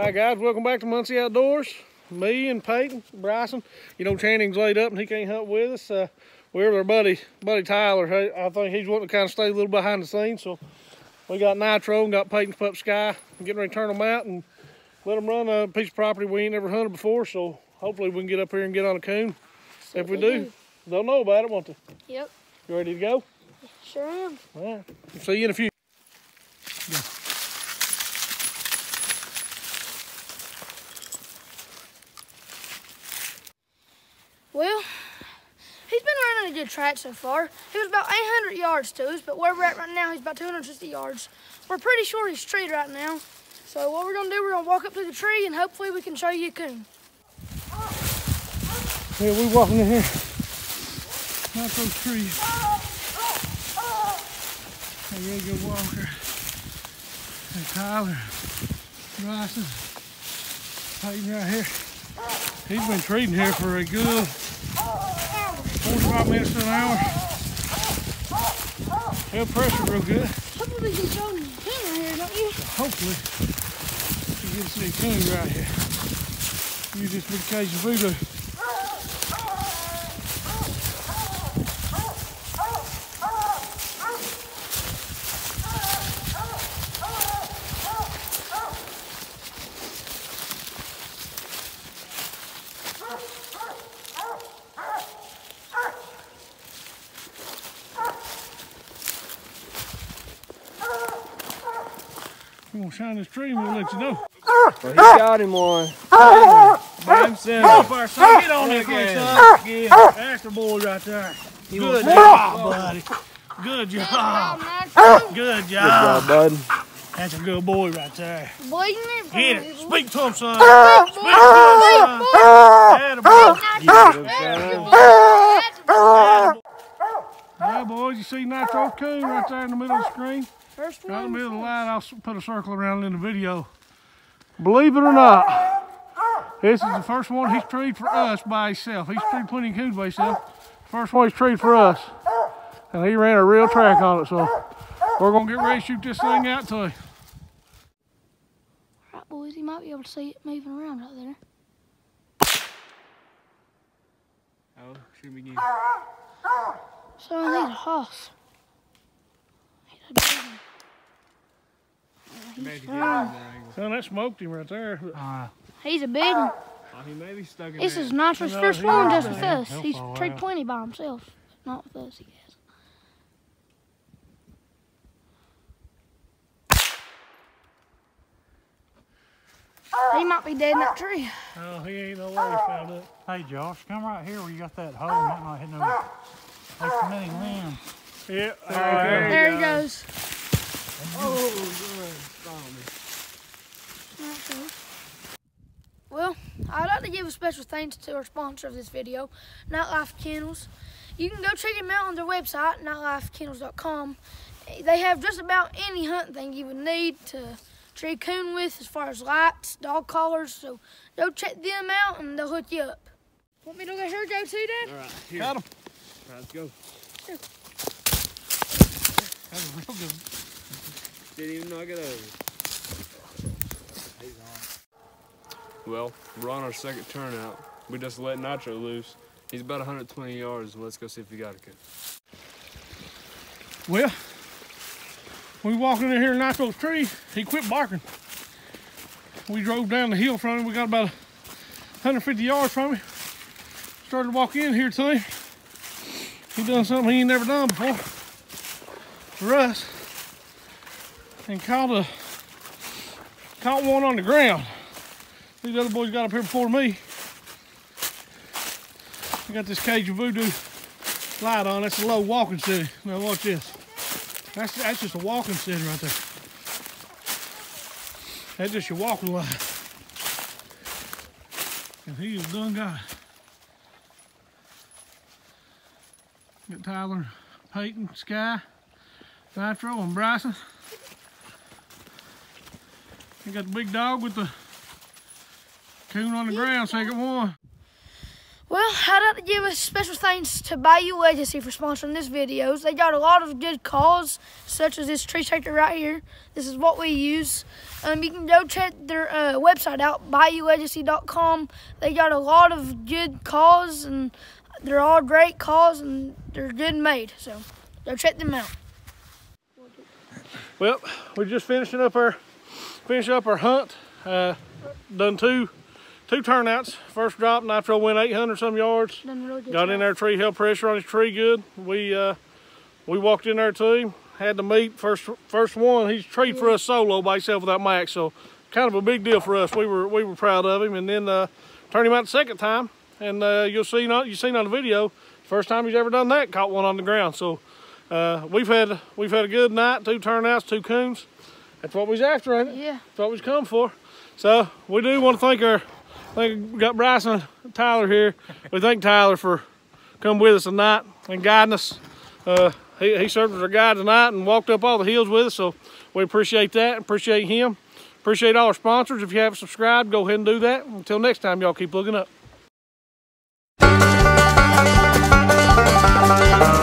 Hi guys, welcome back to Muncie Outdoors. Me and Peyton, Bryson. You know Channing's laid up and he can't hunt with us. Uh, we're with our buddy, buddy Tyler. I think he's wanting to kind of stay a little behind the scenes. So we got Nitro and got Peyton's pup Sky. I'm getting ready to turn them out and let them run a piece of property we ain't ever hunted before. So hopefully we can get up here and get on a coon. If we do, do, they'll know about it, won't they? Yep. You ready to go? Sure am. All right. See you in a few. Well, he's been running a good so far. He was about 800 yards to us, but where we're at right now, he's about 260 yards. We're pretty sure he's treed right now. So what we're gonna do, we're gonna walk up to the tree and hopefully we can show you a coon. Yeah, we're walking in here. Not those trees. Hey, yeah, good walker. Hey, Tyler, Peyton right here. He's been treating here for a good 45 minutes to an hour. Head pressure real good. Hopefully he's showing you right here, don't you? hopefully you get to see a coon right here. Use this big Cajun Voodoo. I'm gonna shine this tree and we'll let you know. Well, he got him one. By himself. Up son. Get on there, quick, son. Yeah, that's the boy right there. Good job, buddy. Good job. Good Good job, job. bud. That's a good boy right there. Boy, you never Get it. people. Speak to him, son. Speak to him, son. Atta boy. Get him, son. Atta boy. Yeah, boys, you see Nitro Coon right there in the middle of the screen? First Right in the middle of the line, I'll put a circle around in the video. Believe it or not, this is the first one he's treed for us by himself. He's treed plenty of coons by himself. First one he's treed for us. And he ran a real track on it, so we're gonna get ready to shoot this thing out to him. Right, boys, you might be able to see it moving around right there. Oh, shoot me again. So I need a horse. Need a big one. Maybe He's, get out of uh, that. Son, that smoked him right there. he's a big one. Oh, he may be stuck in This there. is Nitro's No, first one just with us. He'll He's fall treed out. plenty by himself, not with us, he has. He might be dead in that tree. Oh, he ain't no way he found it. Hey Josh, come right here where you got that hole. Might hit no. There's so many limbs. Yeah, There There he he goes. Oh, good. Follow me. Well, I'd like to give a special thanks to our sponsor of this video, Nitelife Kennels. You can go check them out on their website, nitelifekennels.com. They have just about any hunting thing you would need to tree coon with as far as lights, dog collars, so go check them out and they'll hook you up. Want me to let her go too, Dad? All right, here. got him. All right, let's go. That was real good. Didn't even knock it over. Well, we're on our second turnout. We just let Nitro loose. He's about 120 yards. Let's go see if he got a good. Well, we walking in here in Nitro's tree, he quit barking. We drove down the hill from him. We got about 150 yards from him. Started to walk in here to him. He done something he ain't never done before for us. And caught a caught one on the ground. These other boys got up here before me. I got this Cajun Voodoo light on. That's a low walking city. Now watch this. That's that's just a walking city right there. That's just your walking light. And he is done got it. Got Tyler, Peyton, Sky, Nitro, and Bryson. You got the big dog with the coon on the ground, second one. Well, I'd like to give a special thanks to Bayou Legacy for sponsoring this videos. They got a lot of good calls, such as this tree shaker right here. This is what we use. Um, you can go check their uh, website out, bayoulegacy.com. They got a lot of good calls, and they're all great calls, and they're good made. So go check them out. Well, we're just finishing up our finishing up our hunt. Uh, done two two turnouts. First drop, Nitro went 800 some yards. Done really good Got job. in there, tree held pressure on his tree good. We uh, we walked in there too. had to meet first first one. He's treed for us solo by himself without Max, so kind of a big deal for us. We were we were proud of him, and then uh, turned him out the second time, and uh, you'll see not you seen on the video. First time he's ever done that, caught one on the ground. So uh, we've had we've had a good night, two turnouts, two coons. That's what we was after, ain't it? Yeah. That's what we was come for. So we do want to thank our, thank we got Bryson and Tyler here. We thank Tyler for coming with us tonight and guiding us. Uh, he, he served as our guide tonight and walked up all the hills with us. So we appreciate that. Appreciate him. Appreciate all our sponsors. If you haven't subscribed, go ahead and do that. Until next time, y'all keep looking up. Thank you.